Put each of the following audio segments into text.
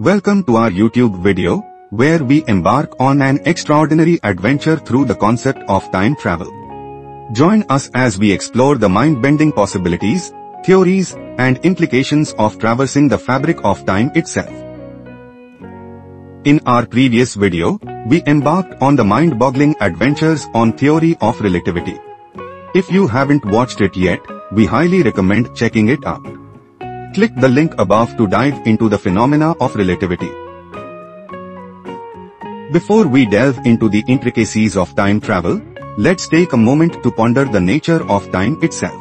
Welcome to our YouTube video, where we embark on an extraordinary adventure through the concept of time travel. Join us as we explore the mind-bending possibilities, theories, and implications of traversing the fabric of time itself. In our previous video, we embarked on the mind-boggling adventures on theory of relativity. If you haven't watched it yet, we highly recommend checking it out. Click the link above to dive into the phenomena of relativity. Before we delve into the intricacies of time travel, let's take a moment to ponder the nature of time itself.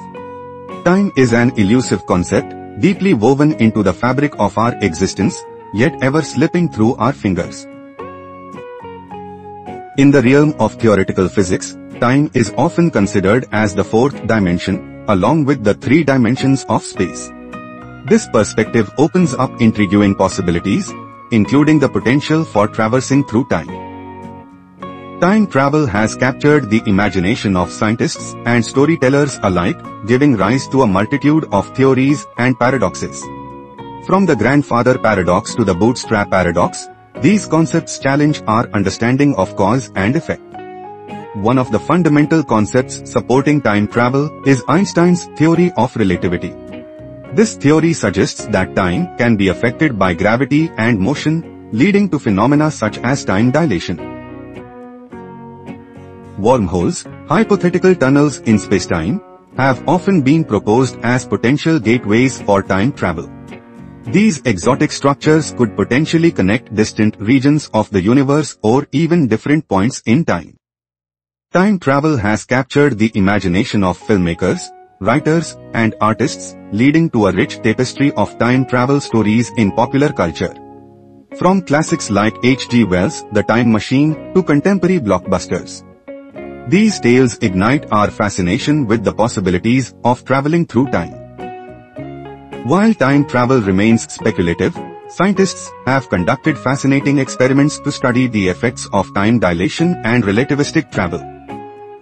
Time is an elusive concept, deeply woven into the fabric of our existence, yet ever slipping through our fingers. In the realm of theoretical physics, time is often considered as the fourth dimension, along with the three dimensions of space. This perspective opens up intriguing possibilities, including the potential for traversing through time. Time travel has captured the imagination of scientists and storytellers alike, giving rise to a multitude of theories and paradoxes. From the grandfather paradox to the bootstrap paradox, these concepts challenge our understanding of cause and effect. One of the fundamental concepts supporting time travel is Einstein's theory of relativity. This theory suggests that time can be affected by gravity and motion, leading to phenomena such as time dilation. Wormholes, hypothetical tunnels in spacetime, have often been proposed as potential gateways for time travel. These exotic structures could potentially connect distant regions of the universe or even different points in time. Time travel has captured the imagination of filmmakers, writers, and artists, leading to a rich tapestry of time travel stories in popular culture. From classics like H.G. Wells' The Time Machine to contemporary blockbusters. These tales ignite our fascination with the possibilities of traveling through time. While time travel remains speculative, scientists have conducted fascinating experiments to study the effects of time dilation and relativistic travel.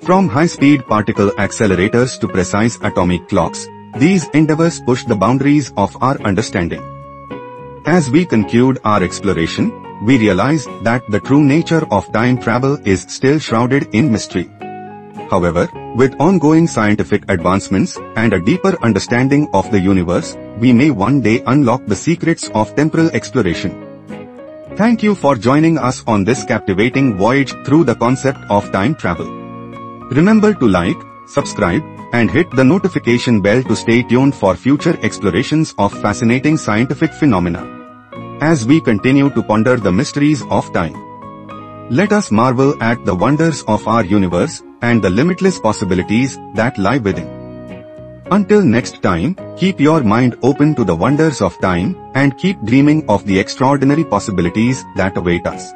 From high-speed particle accelerators to precise atomic clocks, these endeavors push the boundaries of our understanding. As we conclude our exploration, we realize that the true nature of time travel is still shrouded in mystery. However, with ongoing scientific advancements and a deeper understanding of the universe, we may one day unlock the secrets of temporal exploration. Thank you for joining us on this captivating voyage through the concept of time travel. Remember to like, subscribe, and hit the notification bell to stay tuned for future explorations of fascinating scientific phenomena. As we continue to ponder the mysteries of time. Let us marvel at the wonders of our universe and the limitless possibilities that lie within. Until next time, keep your mind open to the wonders of time and keep dreaming of the extraordinary possibilities that await us.